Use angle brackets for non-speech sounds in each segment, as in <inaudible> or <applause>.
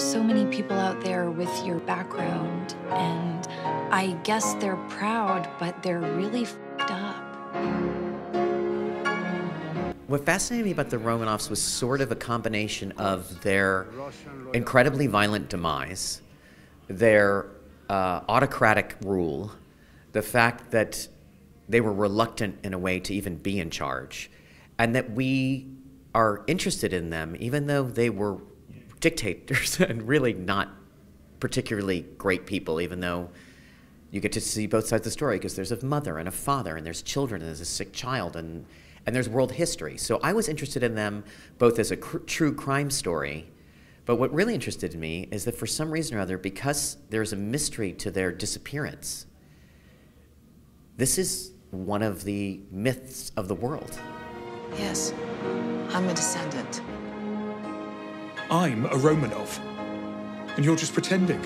So many people out there with your background, and I guess they're proud, but they're really fed up. What fascinated me about the Romanovs was sort of a combination of their incredibly violent demise, their uh, autocratic rule, the fact that they were reluctant in a way to even be in charge, and that we are interested in them, even though they were dictators <laughs> and really not particularly great people, even though you get to see both sides of the story because there's a mother and a father, and there's children, and there's a sick child, and and there's world history. So I was interested in them both as a cr true crime story, but what really interested me is that for some reason or other, because there's a mystery to their disappearance, this is one of the myths of the world. Yes, I'm a descendant. I'm a Romanov, and you're just pretending.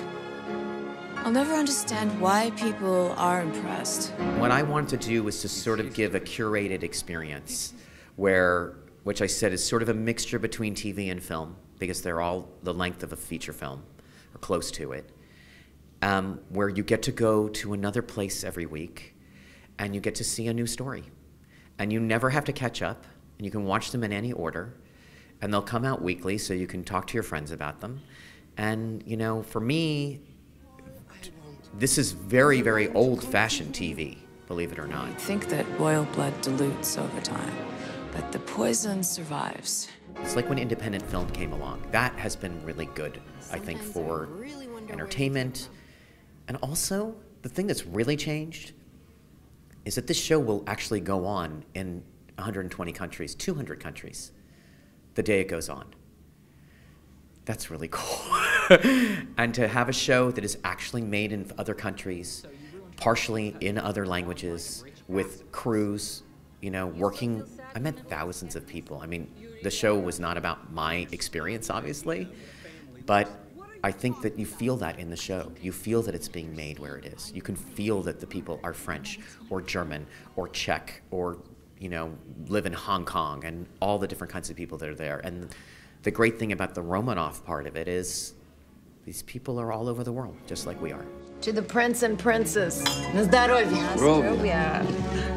I'll never understand why people are impressed. What I wanted to do was to sort of give a curated experience where, which I said is sort of a mixture between TV and film, because they're all the length of a feature film, or close to it, um, where you get to go to another place every week and you get to see a new story. And you never have to catch up, and you can watch them in any order, and they'll come out weekly so you can talk to your friends about them. And, you know, for me, this is very, very old fashioned TV, believe it or not. I think that royal blood dilutes over time, but the poison survives. It's like when independent film came along. That has been really good, I think, for entertainment. And also, the thing that's really changed is that this show will actually go on in 120 countries, 200 countries, the day it goes on. That's really <laughs> cool. and to have a show that is actually made in other countries, partially in other languages, with crews, you know, working. I met thousands of people. I mean, the show was not about my experience, obviously, but I think that you feel that in the show. You feel that it's being made where it is. You can feel that the people are French or German or Czech or, you know, live in Hong Kong and all the different kinds of people that are there. And the great thing about the Romanov part of it is these people are all over the world, just like we are. To the prince and princess. Na zdrowie.